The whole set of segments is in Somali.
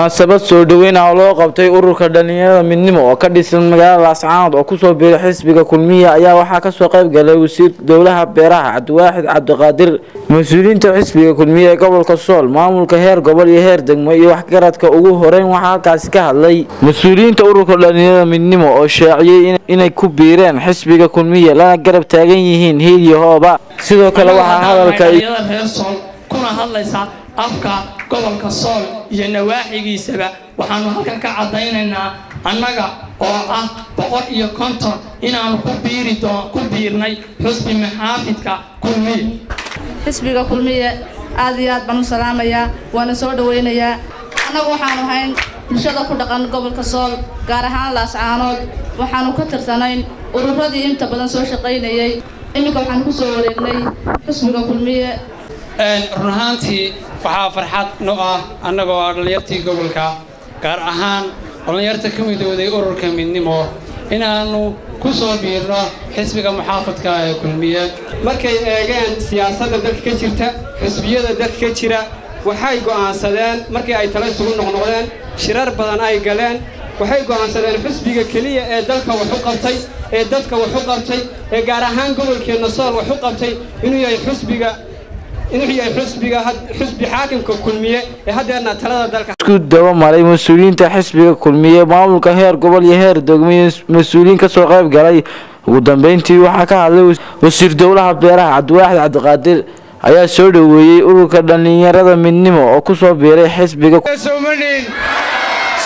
munaasabad soo dhoweyn ah oo loo qabtay ururka dhalinyarada midnimo oo ka dhisan magaalada laascaanood oo ku soo biiray xisbiga kulmiya ayaa waxaa ka soo qayb galay wasiir dowlaha beeraha cabdiwaaxid cabdiqaadir. Mas'uuliyiinta xisbiga kulmiya ee gobolka sool maamulka heer gobol iyo heer degmo iyo waxgaradka ugu horeyn waxaa halkaasi ka hadlay. Mas'uuliyiinta ururka dhalinyarada midnimo oo shaaciyey inay ku biireen xisbiga kulmiya lana garab taagan yihiin hiil iyo hooba. Sidoo kale waxaa hadalka gobolka sool iyo nawaaxigiisaba waxaanu halkan ka caddaynaynaa annaga oo ah boqol iyo konton inaanu ku biiri doon ku biirnay xusbi maxaafidka kulmiya xisbiga kulmiye aad iyo aad baan u salaamayaa waana soo dhawaynayaa annagu waxaanu hayn bulshada ku dhaqan gobolka sool gaar ahaan laascaanood waxaanu ka tirsanayn ururadii inta badan soo shaqaynayay. Iminka waxaanu ku soo wareegnay xisbiga kulmiye. Run ahaantii waxaa farxad no ah annagoo ah dhallinyartii gobolka gaar ahaan dhallinyarta ka midooday ururka midnimo inaannu ku soo biirno xisbiga muxaafadka ee kulmiye. Markay eegeen siyaasadda dalka ka jirta xisbiyada dalka ka jira waxay go'aansadeen markii ay tala isugu noqnoqdeen shirar badan ay galeen waxay go'aansadeen xisbiga keliya ee dalka wax u qabtay ee dadka wax u qabtay ee gaar ahaan gobolkeenna sool wax u qabtay inuu yahay xisbiga inuu yahay xusbiga xusbi xaakimka kulmiye ee haddeerna talada dalka. Isku daba maray mas'uuliyiinta xisbiga kulmiye maamulka heer gobol iyo heer degmo iyo mas'uuliyiin ka soo qayb galay. Ugu dambeyntii waxaa ka hadlay wasiir dowlaha beeraha cabdiwaaxid cabdiqaadir ayaa soo dhoweeyey ururka dhalinyarada midnimo oo ku soo biiray xisbiga sowmadhin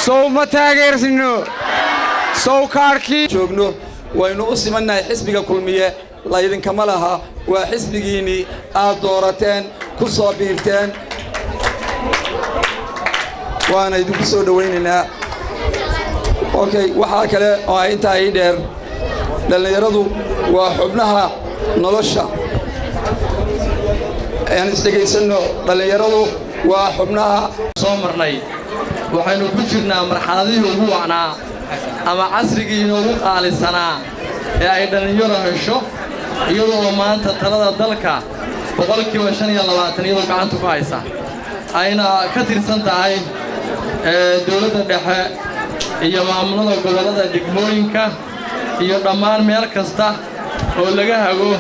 sow ma taageersino sow kaarhkii joogno waynu u simannahay xisbiga kulmiye laydinkama laha waa xisbigiinnii aad doorateen ku soo biirteen. Waana idinku soo dhowaynaynaa okay waxaa kale oo ay intaa ii dheer dhallinyaradu waa xubnaha nolosha. Aan isdhegaysanno dhallinyaradu waa xubnaha soo marnay. Waxaynu ku jirnaa marxaladihii ugu wacnaa ama casrigii inoogu qaalisanaa ee ay dhallinyaro hesho iyadoo maanta talada dalka boqolkiiba shan iyo labaatan iyadoo gacanta ku haysa. Ayna ka tirsan tahay dowladda dhexe iyo maamulada gobollada degmooyinka iyo dhammaan meel kasta oo laga hago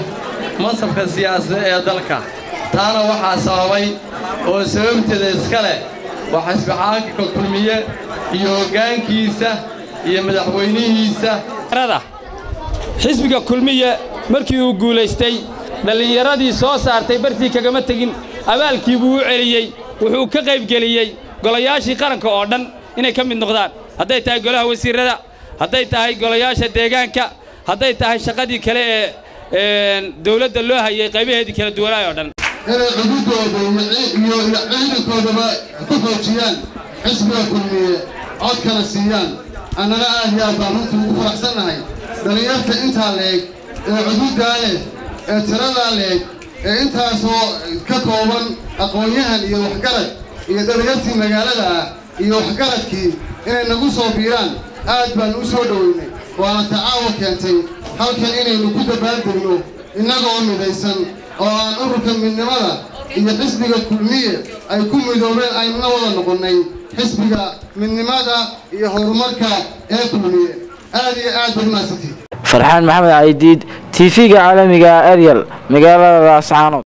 mansabka siyaasadeed ee dalka. Taana waxaa sababay oo sababteeda iska leh waa xisbi xaakimka kulmiye iyo hoggaankiisa iyo madaxweynihiisa. Xisbiga kulmiye markii uu guulaystay dhallinyaradii soo saartay bartii kagama tegin. Abaalkii buu u celiyey wuxuu ka qaybgeliyey golayaashii qaranka oo dhan inay ka mid noqdaan. Hadday tahay golaha wasiirrada hadday tahay golayaasha deegaanka hadday tahay shaqadii kale ee dawladda loo hayay qaybaheedii kala duwanaay oo dhan. Inay cududooda iyo ciidankoodaba ku xoojiyaan xisbiga kulmiye cod kala siiyaan. Annana aad iyo aad baan runtii ugu faraxsannahay. Dhallinyarta intaa leeg ee cududdaa leh ee tiradaa leeg ee intaasoo ka kooban aqoon-yahan iyo waxgarad iyo dhallinyartii magaalada ah iyo waxgaradkii inay nagu soo biiraan aad baan u soo dhoweynay. Waana tacaawa keentay halkan inaynu ku dabaaldegno innagoo midaysan oo aan ururka midnimada iyo xisbiga kulmiye ay ku midoobeen aynuna wada noqonnay xisbiga midnimada iyo horumarka ee kulmiye. Aad iyo aad baad mahadsantiid farxaan maxamed caydiid tv-ga caalamiga ariel magaalada laascaanood